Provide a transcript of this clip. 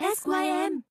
SYM